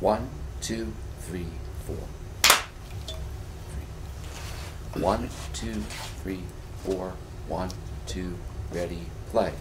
One, two, three, four. One, two, three, four. One, two, ready, play.